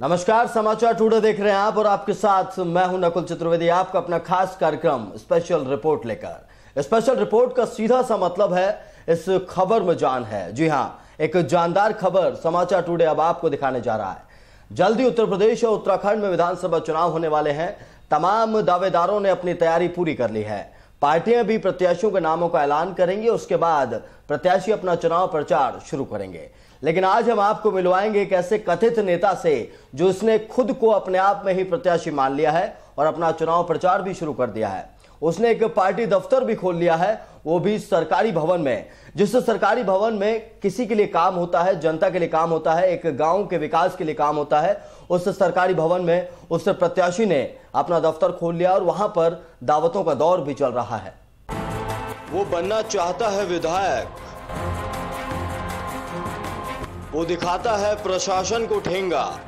नमस्कार, समाचार टुडे देख रहे हैं आप और आपके साथ मैं हूँ नकुल चतुर्वेदी, आपका अपना खास कार्यक्रम स्पेशल रिपोर्ट लेकर। स्पेशल रिपोर्ट का सीधा सा मतलब है, इस खबर में जान है। जी हाँ, एक जानदार खबर, समाचार टुडे अब आपको दिखाने जा रहा है। जल्दी उत्तर प्रदेश और उत्तराखंड में विधानसभा चुनाव होने वाले हैं। तमाम दावेदारों ने अपनी तैयारी पूरी कर ली है। पार्टियाँ भी प्रत्याशियों के नामों का ऐलान करेंगी, उसके बाद प्रत्याशी अपना चुनाव प्रचार शुरू करेंगे। लेकिन आज हम आपको मिलवाएँगे एक ऐसे कथित नेता से, जो इसने खुद को अपने आप में ही प्रत्याशी मान लिया है और अपना चुनाव प्रचार भी शुरू कर दिया है। उसने एक पार्टी दफ्तर भी खोल लिया है, वो भी सरकारी भवन में, जिस सरकारी भवन में किसी के लिए काम होता है, जनता के लिए काम होता है, एक गाँव के विकास के लिए काम होता है, उस सरकारी भवन में उस प्रत्याशी ने अपना दफ्तर खोल लिया और वहाँ पर दावतों का दौर भी चल रहा है। वो बनना चाहता है विधायक। वो दिखाता है प्रशासन को ठेंगा।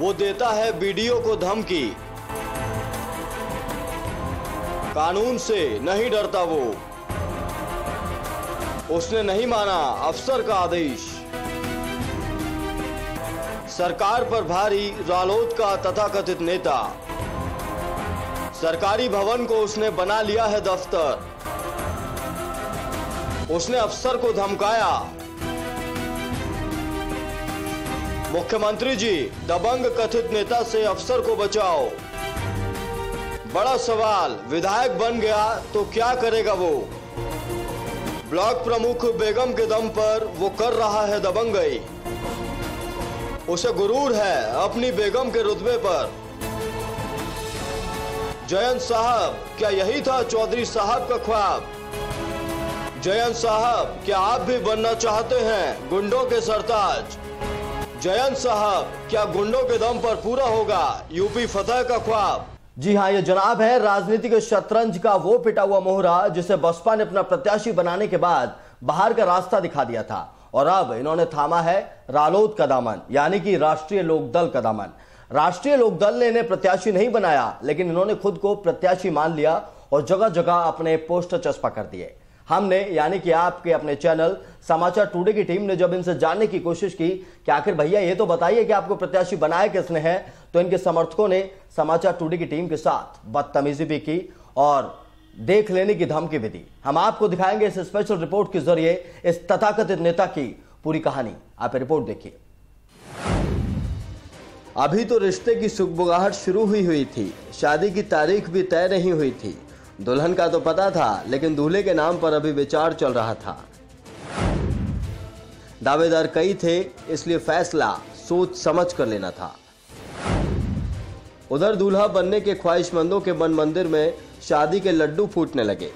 वो देता है बीडीओ को धमकी। कानून से नहीं डरता वो। उसने नहीं माना अफसर का आदेश। सरकार पर भारी रालोद का तथाकथित नेता। सरकारी भवन को उसने बना लिया है दफ्तर। उसने अफसर को धमकाया। मुख्यमंत्री जी, दबंग कथित नेता से अफसर को बचाओ। बड़ा सवाल, विधायक बन गया तो क्या करेगा वो? ब्लॉक प्रमुख बेगम के दम पर वो कर रहा है दबंगई। उसे गुरूर है अपनी बेगम के रुतबे पर। जयंत साहब, क्या यही था चौधरी साहब का ख्वाब? जयंत साहब, क्या आप भी बनना चाहते हैं? गुंडों के सरताज। जयंत साहब, क्या गुंडों के दम पर पूरा होगा? यूपी फतेह का ख्वाब। जी हाँ ये जनाब है, राजनीतिक शतरंज का वो पिटा हुआ मोहरा, जिसे बसपा ने अपना प्रत्याशी बनाने के बाद बाहर का रास्ता दिखा दिया था। और अब इन्होंने थामा है रालोद का दामन, यानी कि राष्ट्रीय लोकदल का दामन। राष्ट्रीय लोकदल ने इन्हें प्रत्याशी नहीं बनाया, लेकिन इन्होंने खुद को प्रत्याशी मान लिया और जगह जगह अपने पोस्टर चस्पा कर दिए। हमने, यानी कि आपके अपने चैनल समाचार टुडे की टीम ने जब इनसे जानने की कोशिश की कि आखिर भैया, ये तो बताइए कि आपको प्रत्याशी बनाया किसने है तो इनके समर्थकों ने समाचार टुडे की टीम के साथ बदतमीजी भी की और देख लेने की धमकी भी दी। हम आपको दिखाएँगे इस स्पेशल रिपोर्ट के ज़रिए इस तथाकथित नेता की पूरी कहानी। आप रिपोर्ट देखिए। अभी तो रिश्ते की सुखबुगाहट शुरू हुई हुई थी। शादी की तारीख भी तय नहीं हुई थी। दुल्हन का तो पता था, लेकिन दूल्हे के नाम पर अभी विचार चल रहा था। दावेदार कई थे, इसलिए फैसला सोच समझ कर लेना था। उधर दूल्हा बनने के ख्वाहिशमंदों के मन मंदिर में शादी के लड्डू फूटने लगे।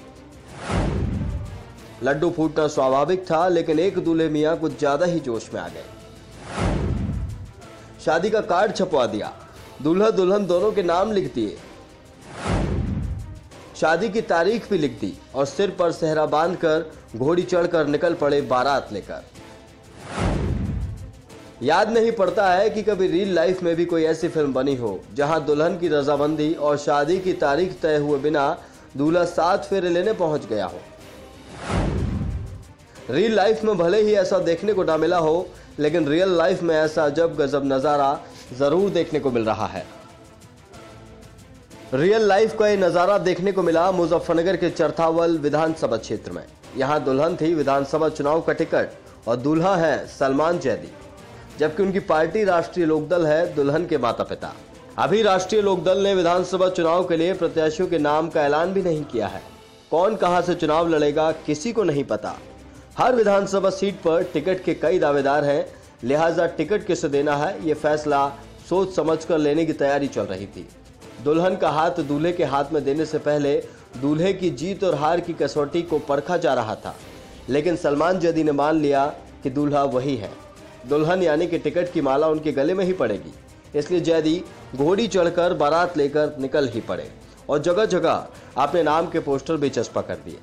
लड्डू फूटना स्वाभाविक था, लेकिन एक दूल्हे मियाँ कुछ ज़्यादा ही जोश में आ गए। शादी का कार्ड छपवा दिया। दूल्हा दुल्हन दोनों के नाम लिख दिए। शादी की तारीख भी लिख दी और सिर पर सहरा बांधकर घोड़ी चढ़कर निकल पड़े बारात लेकर। याद नहीं पड़ता है कि कभी रियल लाइफ में भी कोई ऐसी फ़िल्म बनी हो, जहाँ दुल्हन की रजाबंदी और शादी की तारीख तय हुए बिना दूल्हा सात फेरे लेने पहुँच गया हो। रियल लाइफ में भले ही ऐसा देखने को ना मिला हो, लेकिन रियल लाइफ में ऐसा जब गजब नज़ारा ज़रूर देखने को मिल रहा है। रियल लाइफ का ये नज़ारा देखने को मिला मुजफ्फरनगर के चरथावल विधानसभा क्षेत्र में। यहाँ दुल्हन थी विधानसभा चुनाव का टिकट और दूल्हा है सलमान जैदी। जबकि उनकी पार्टी राष्ट्रीय लोकदल है दुल्हन के माता पिता अभी राष्ट्रीय लोकदल ने विधानसभा चुनाव के लिए प्रत्याशियों के नाम का ऐलान भी नहीं किया है। कौन कहाँ से चुनाव लड़ेगा किसी को नहीं पता। हर विधानसभा सीट पर टिकट के कई दावेदार हैं, लिहाजा टिकट किसे देना है, ये फैसला सोच समझकर लेने की तैयारी चल रही थी। दुल्हन का हाथ दूल्हे के हाथ में देने से पहले दूल्हे की जीत और हार की कसौटी को परखा जा रहा था। लेकिन सलमान जदी ने मान लिया कि दूल्हा वही है। दुल्हन यानी कि टिकट की माला उनके गले में ही पड़ेगी। इसलिए जैदी घोड़ी चढ़कर बारात लेकर निकल ही पड़े और जगह जगह अपने नाम के पोस्टर भी चस्पा कर दिए।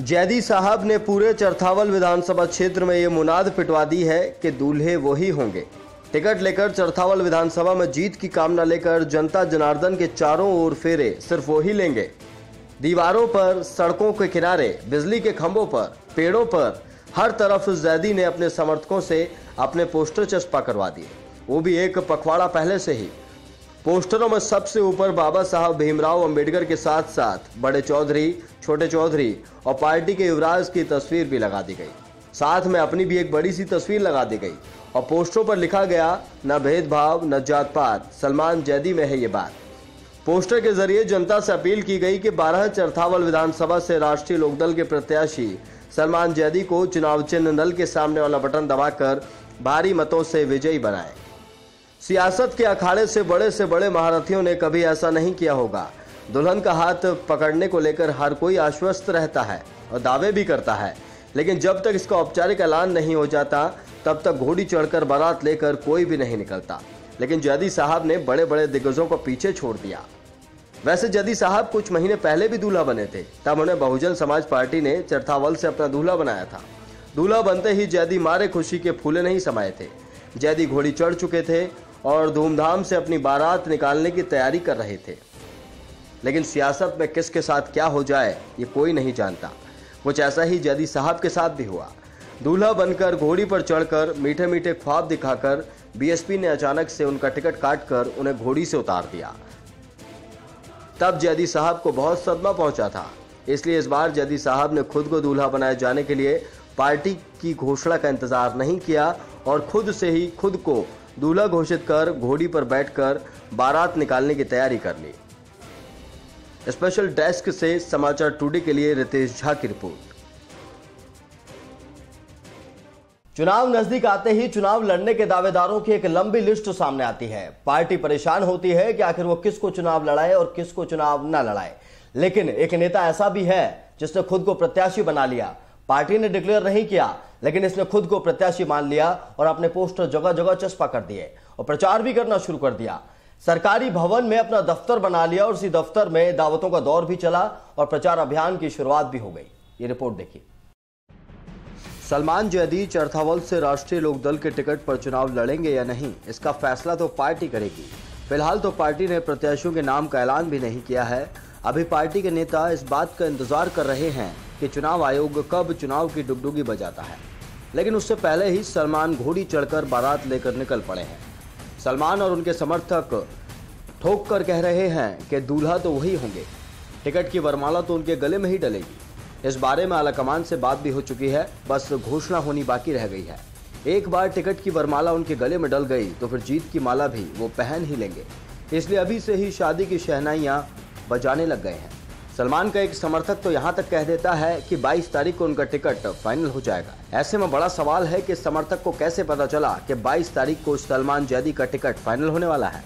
जैदी साहब ने पूरे चरथावल विधानसभा क्षेत्र में ये मुनाद पिटवा दी है कि दूल्हे वही होंगे। टिकट लेकर चरथावल विधानसभा में जीत की कामना लेकर जनता जनार्दन के चारों ओर फेरे, सिर्फ़ वो ही लेंगे। दीवारों पर, सड़कों के किनारे, बिजली के खंभों पर, पेड़ों पर, हर तरफ़ जैदी ने अपने समर्थकों से अपने पोस्टर चस्पा करवा दिए। वो भी एक पखवाड़ा पहले से ही। पोस्टरों में सबसे ऊपर बाबा साहब भीमराव अंबेडकर के साथ साथ बड़े चौधरी, छोटे चौधरी और पार्टी के युवराज की तस्वीर भी लगा दी गई। साथ में अपनी भी एक बड़ी सी तस्वीर लगा दी गई। और पोस्टरों पर लिखा गया, न भेदभाव, न जात पात सलमान जैदी में है ये बात। पोस्टर के ज़रिए जनता से अपील की गई कि बारह चरथावल विधानसभा से राष्ट्रीय लोकदल के प्रत्याशी सलमान जैदी को चुनाव चिन्ह नल के सामने वाला बटन दबाकर भारी मतों से विजयी बनाए। सियासत के अखाड़े से बड़े से बड़े महारथियों ने कभी ऐसा नहीं किया होगा। दुल्हन का हाथ पकड़ने को लेकर हर कोई आश्वस्त रहता है और दावे भी करता है। लेकिन जब तक इसका औपचारिक ऐलान नहीं हो जाता तब तक घोड़ी चढ़कर बारात लेकर कोई भी नहीं निकलता। लेकिन जैदी साहब ने बड़े बड़े दिग्गजों को पीछे छोड़ दिया। वैसे जदी साहब कुछ महीने पहले भी दूल्हा बने थे, तब उन्हें बहुजन समाज पार्टी ने चरथावल से अपना दूल्हा बनाया था। दूल्हा बनते ही जैदी मारे खुशी के फूले नहीं समाये थे। जैदी घोड़ी चढ़ चुके थे और धूमधाम से अपनी बारात निकालने की तैयारी कर रहे थे। लेकिन सियासत में किसके साथ क्या हो जाए, ये कोई नहीं जानता। कुछ ऐसा ही जैदी साहब के साथ भी हुआ। दूल्हा बनकर घोड़ी पर चढ़कर मीठे मीठे ख्वाब दिखाकर बीएसपी ने अचानक से उनका टिकट काटकर उन्हें घोड़ी से उतार दिया। तब जैदी साहब को बहुत सदमा पहुँचा था। इसलिए इस बार जैदी साहब ने खुद को दूल्हा बनाए जाने के लिए पार्टी की घोषणा का इंतज़ार नहीं किया और खुद से ही खुद को दूल्हा घोषित कर घोड़ी पर बैठकर बारात निकालने की तैयारी कर ली। स्पेशल डेस्क से समाचार टुडे के लिए रितेश झा की रिपोर्ट। चुनाव नज़दीक आते ही चुनाव लड़ने के दावेदारों की एक लंबी लिस्ट सामने आती है। पार्टी परेशान होती है कि आखिर वो किसको चुनाव लड़ाए और किसको चुनाव न लड़ाए। लेकिन एक नेता ऐसा भी है जिसने खुद को प्रत्याशी बना लिया। पार्टी ने डिक्लेयर नहीं किया, लेकिन इसने खुद को प्रत्याशी मान लिया और अपने पोस्टर जगह जगह चस्पा कर दिए और प्रचार भी करना शुरू कर दिया। सरकारी भवन में अपना दफ्तर बना लिया और उसी दफ्तर में दावतों का दौर भी चला और प्रचार अभियान की शुरुआत भी हो गई। ये रिपोर्ट देखिए। सलमान जैदी चरथावल से राष्ट्रीय लोकदल के टिकट पर चुनाव लड़ेंगे या नहीं? इसका फैसला तो पार्टी करेगी। फ़िलहाल तो पार्टी ने प्रत्याशियों के नाम का ऐलान भी नहीं किया है। अभी पार्टी के नेता इस बात का इंतज़ार कर रहे हैं कि चुनाव आयोग कब चुनाव की डुगडुगी बजाता है। लेकिन उससे पहले ही सलमान घोड़ी चढ़कर बारात लेकर निकल पड़े हैं। सलमान और उनके समर्थक ठोक कर कह रहे हैं कि दूल्हा तो वही होंगे। टिकट की वरमाला तो उनके गले में ही डलेगी। इस बारे में आलाकमान से बात भी हो चुकी है, बस घोषणा होनी बाकी रह गई है। एक बार टिकट की वरमाला उनके गले में डल गई तो फिर जीत की माला भी वो पहन ही लेंगे। इसलिए अभी से ही शादी की शहनाइयाँ बजाने लग गए हैं। सलमान का एक समर्थक तो यहाँ तक कह देता है कि 22 तारीख को उनका टिकट फाइनल हो जाएगा। ऐसे में बड़ा सवाल है कि समर्थक को कैसे पता चला कि 22 तारीख को सलमान जैदी का टिकट फाइनल होने वाला है?